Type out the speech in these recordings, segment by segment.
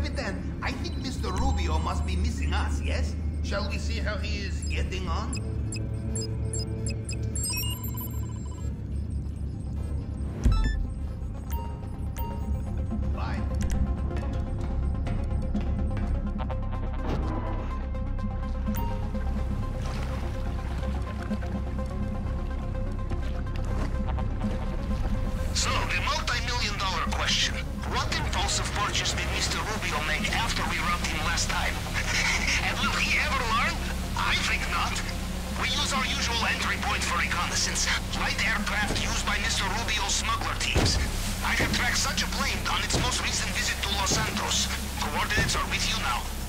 Capitan, I think Mr. Rubio must be missing us, yes? Shall we see how he is getting on? Purchase did Mr. Rubio make after we robbed him last time? and will he ever learn? I think not. We use our usual entry point for reconnaissance. Light aircraft used by Mr. Rubio's smuggler teams. I have tracked such a plane on its most recent visit to Los Santos. Coordinates are with you now.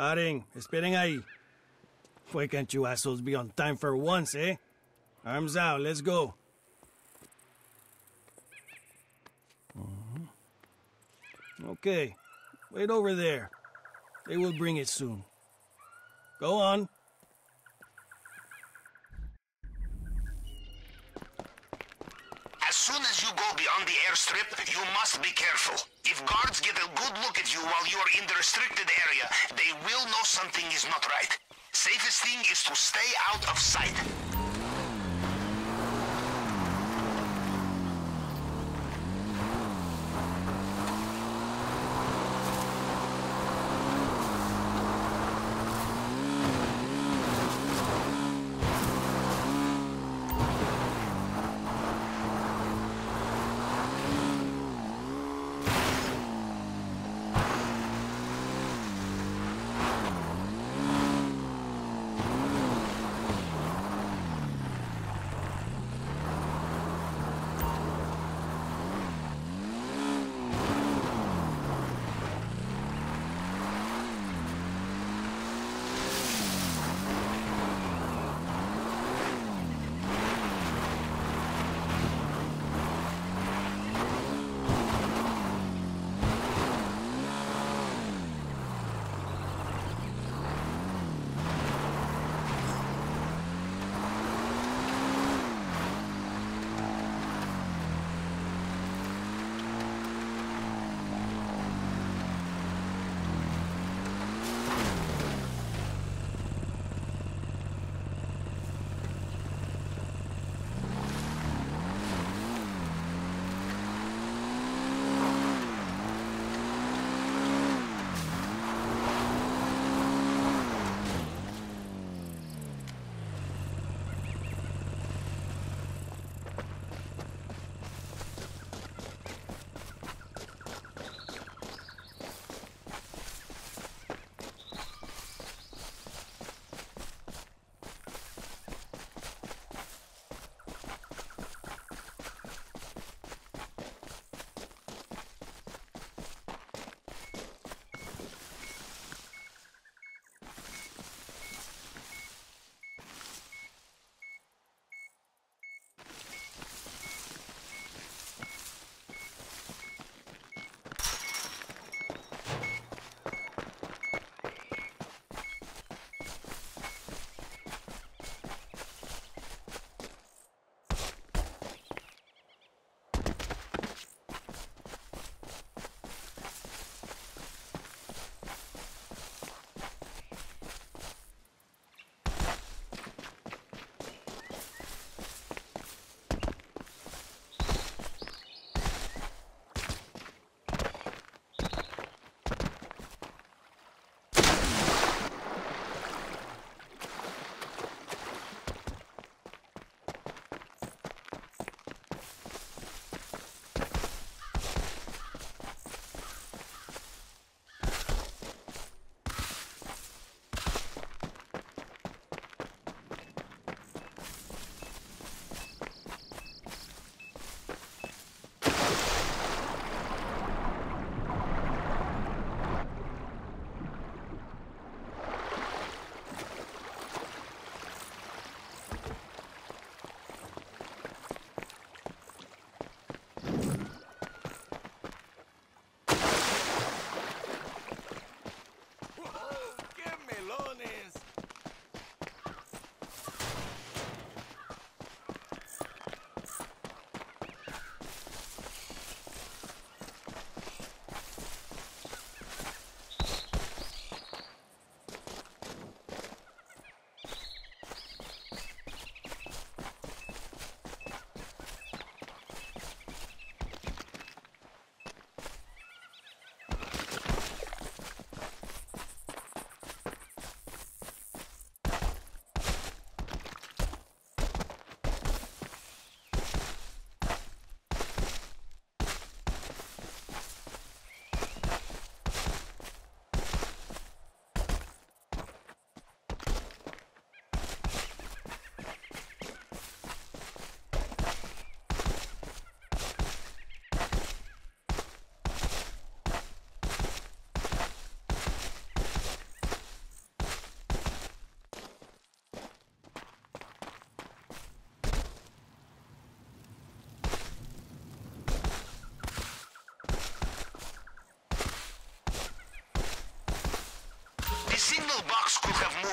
Paring, esperen ahí. Why can't you assholes be on time for once, eh? Arms out, let's go. Mhm. Okay, wait over there. They will bring it soon. Go on. As soon as you go beyond the airstrip, you must be careful. If guards get a good look at you while you are in the restricted area, they will know something is not right. Safest thing is to stay out of sight.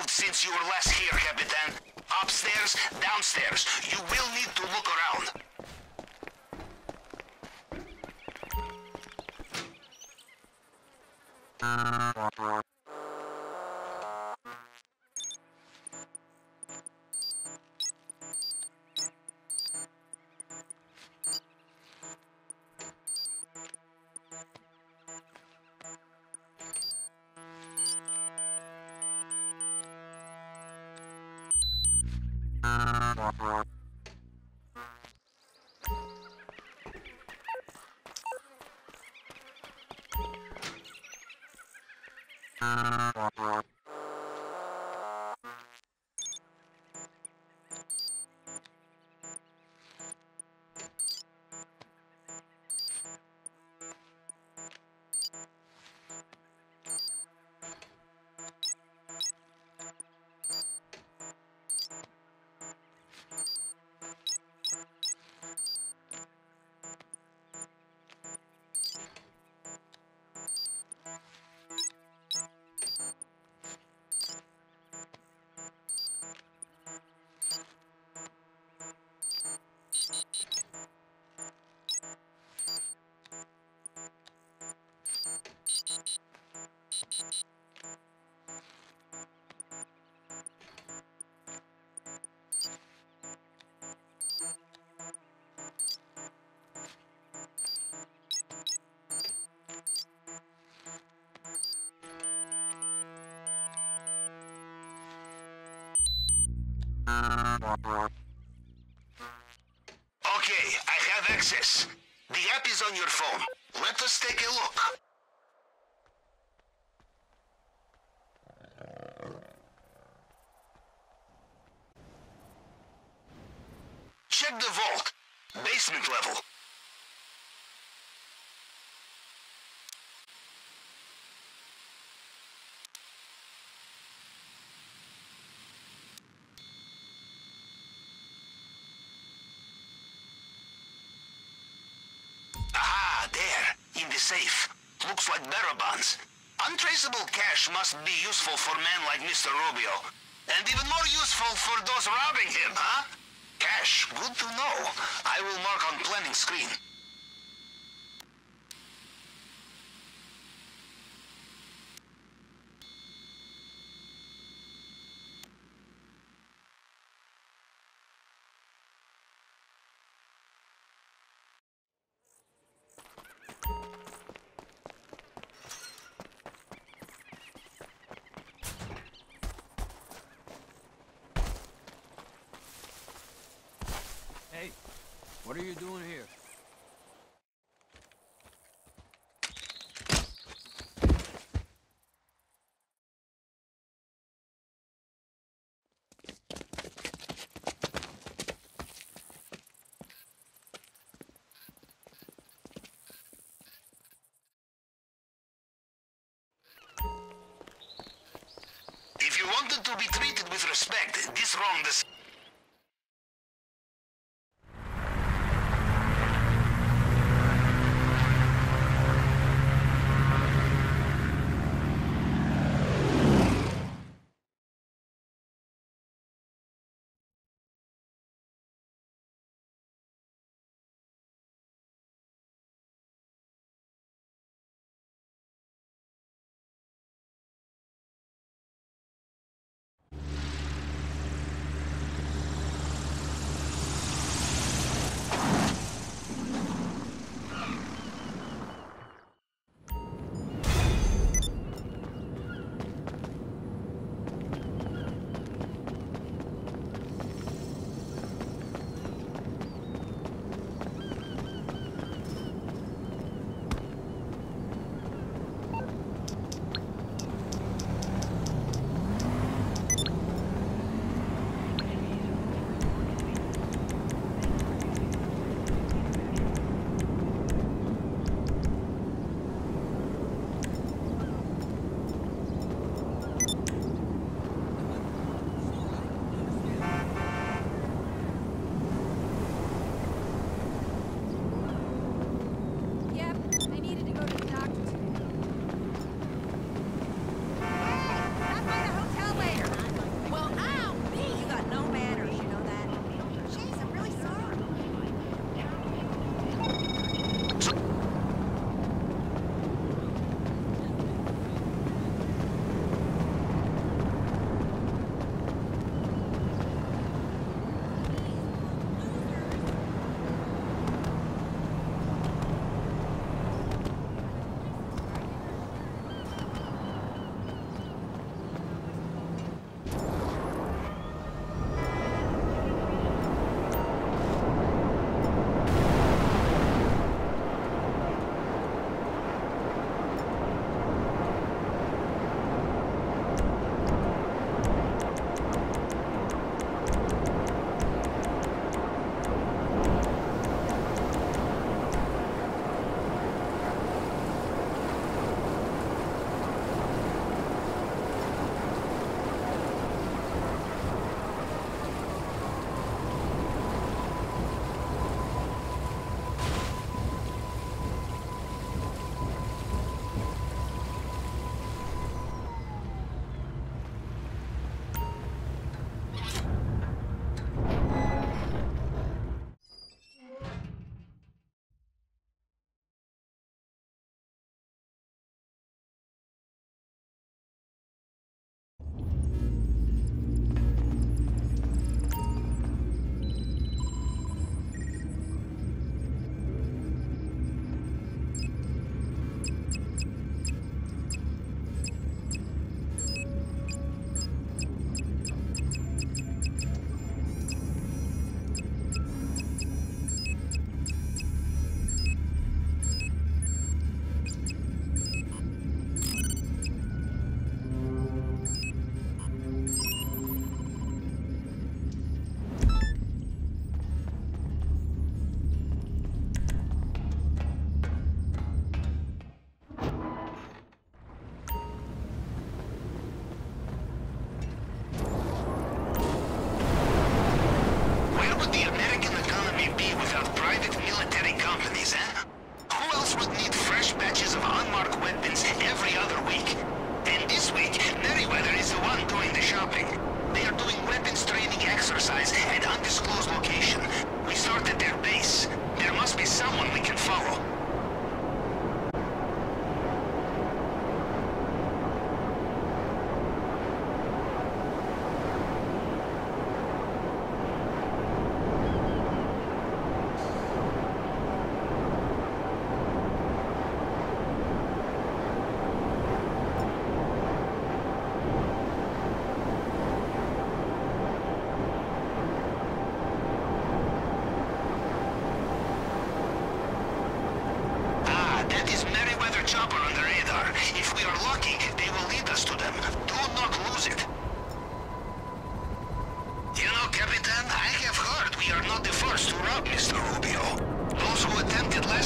Since you were last here, Capitan. Upstairs, downstairs. You will need to look around. Okay, I have access. The app is on your phone. Let us take a look. Untraceable cash must be useful for men like Mr. Rubio. And even more useful for those robbing him, huh? Cash, good to know. I will mark on planning screen. What are you doing here? If you wanted to be treated with respect, this wrong this...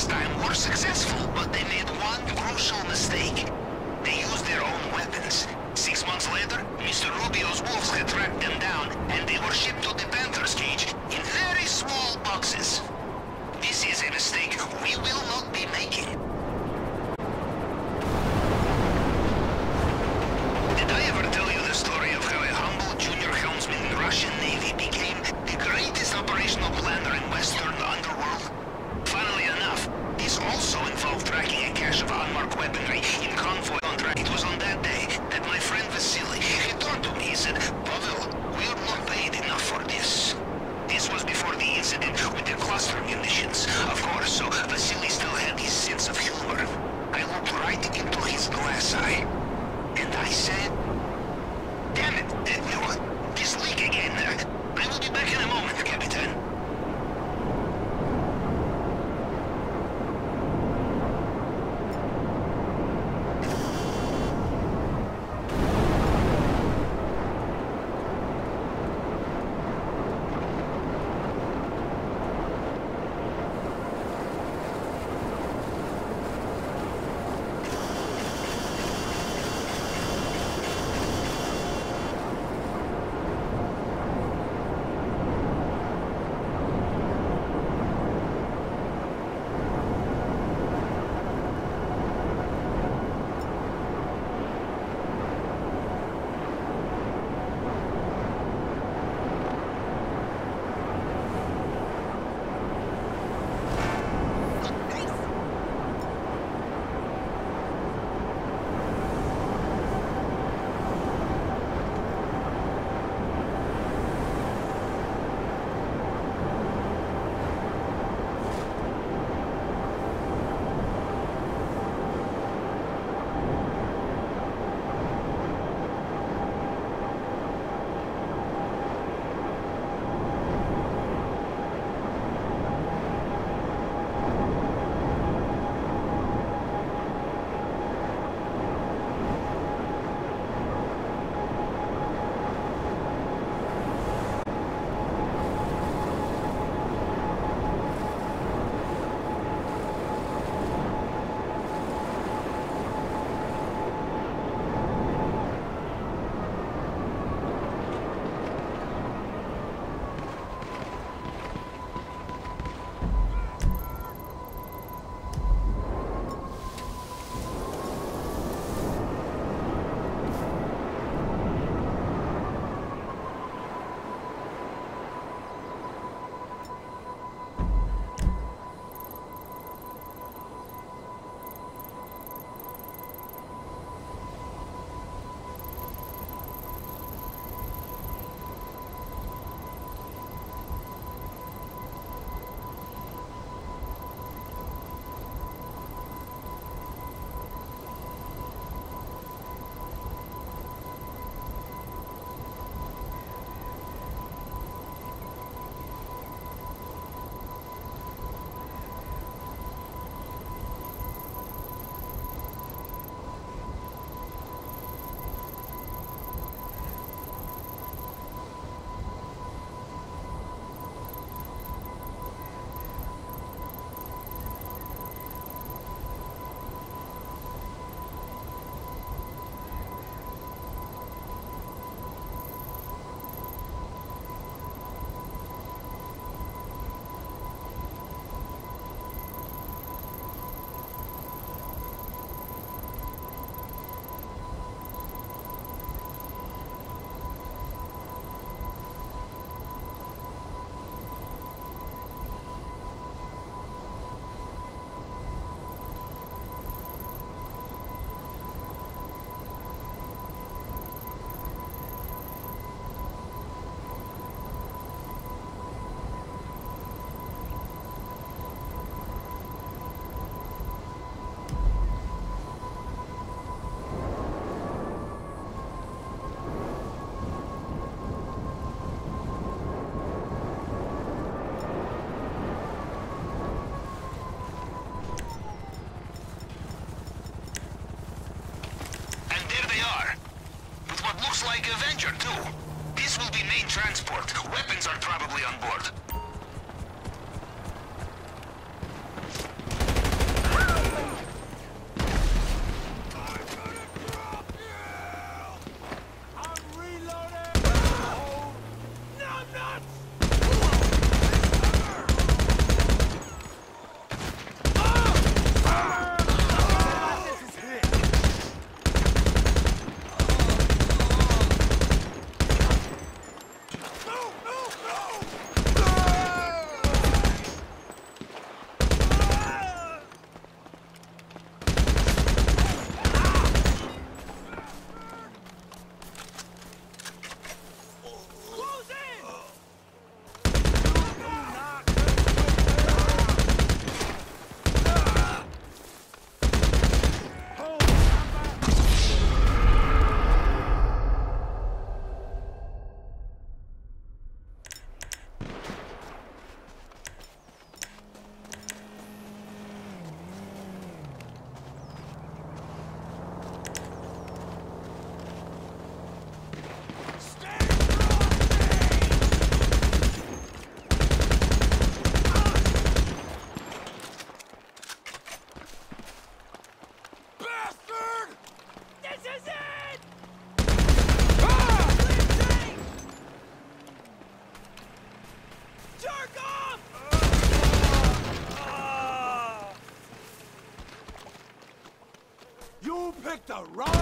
This time were successful, but they made one crucial mistake. They used their own weapons. Six months later, Mr. Rubio's wolves had tracked them down, and they were shipped to the Panther's cage in very small boxes. This is a mistake we will not be making. 2. This will be main transport. Weapons are probably on board. Arise!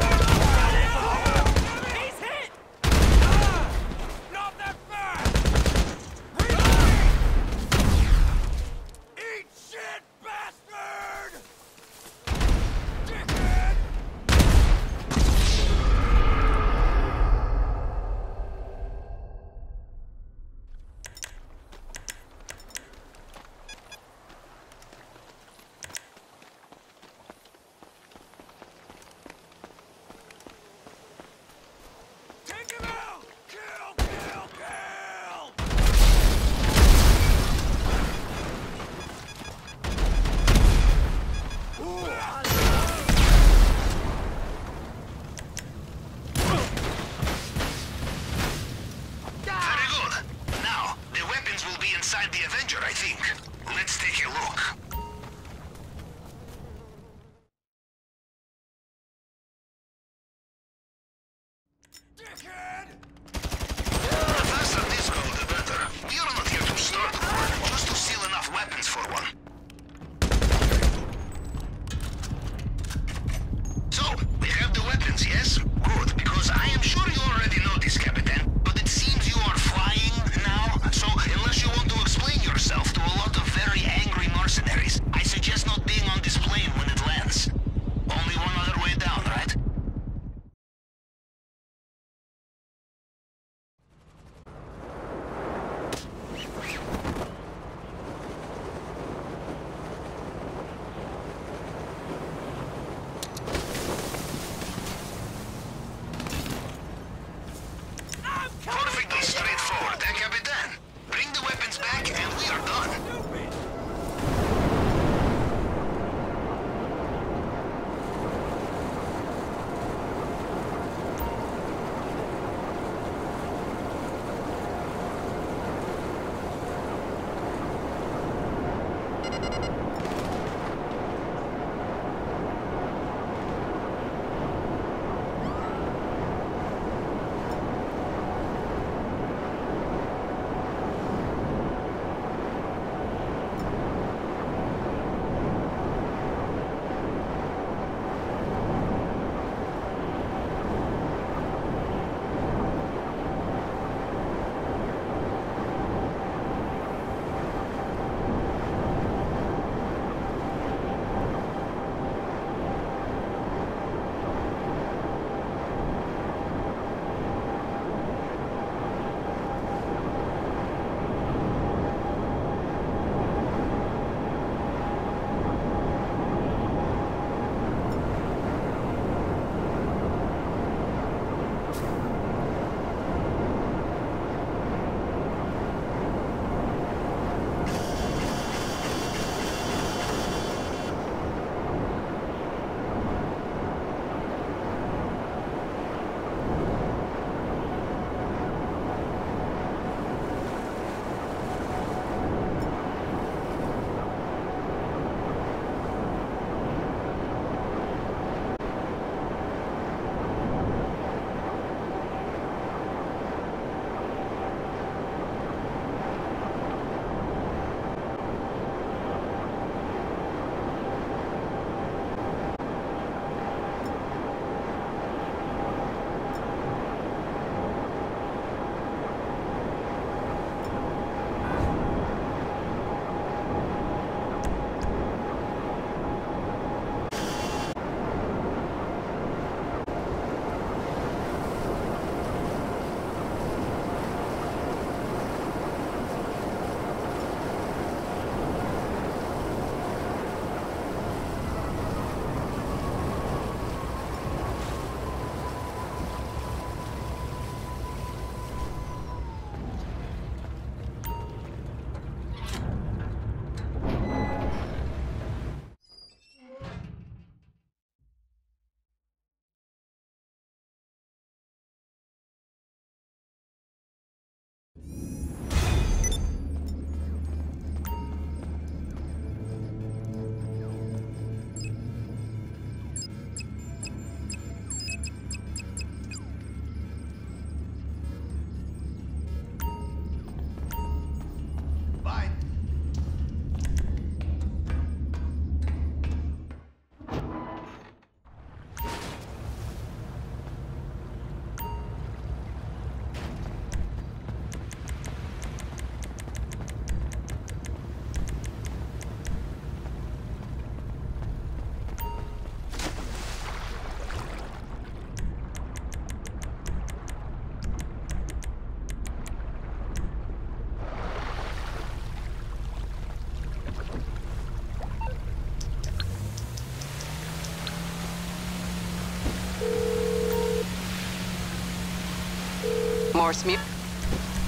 More smu-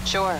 Sure.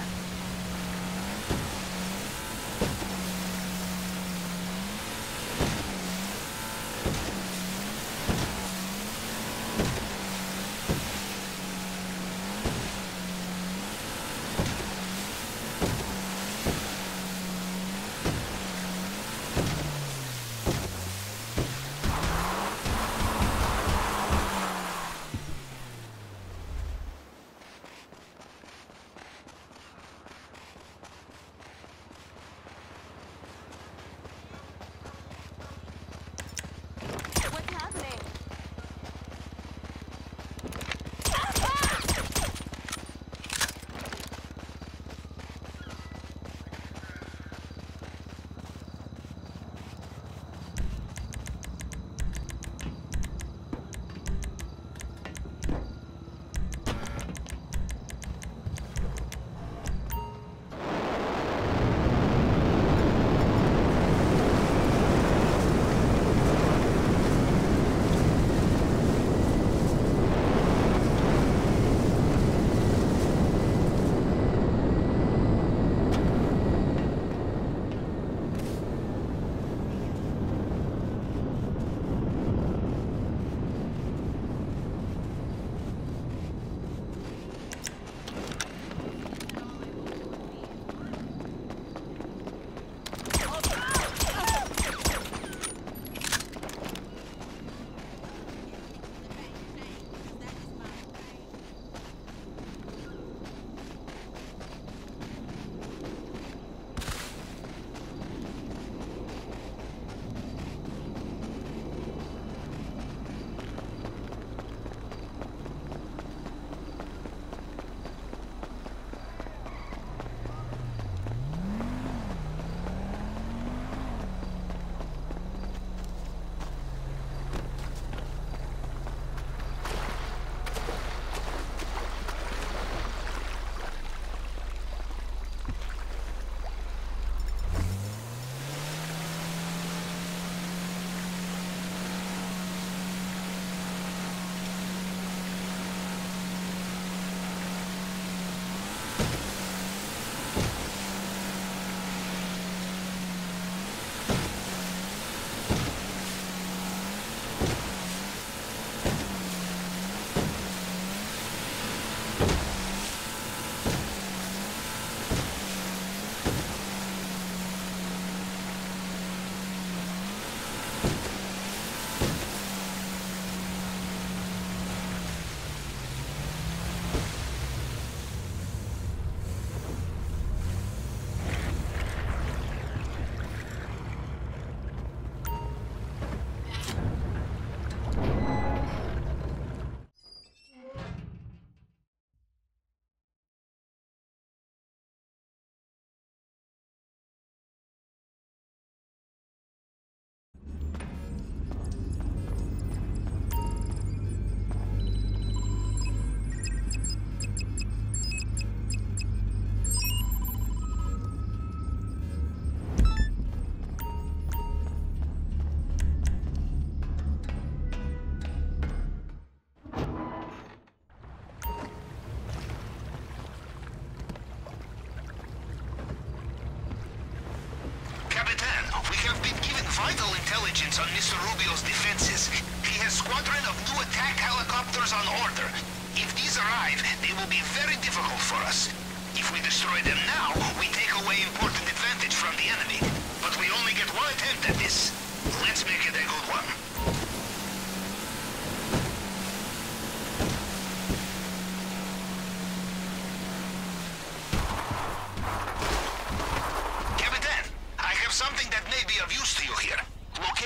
Intelligence on Mr. Rubio's defenses. He has squadron of new attack helicopters on order. If these arrive, they will be very difficult for us. If we destroy them now, we take away important advantage from the enemy. But we only get one attempt at this.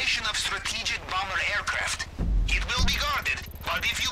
of strategic bomber aircraft. It will be guarded, but if you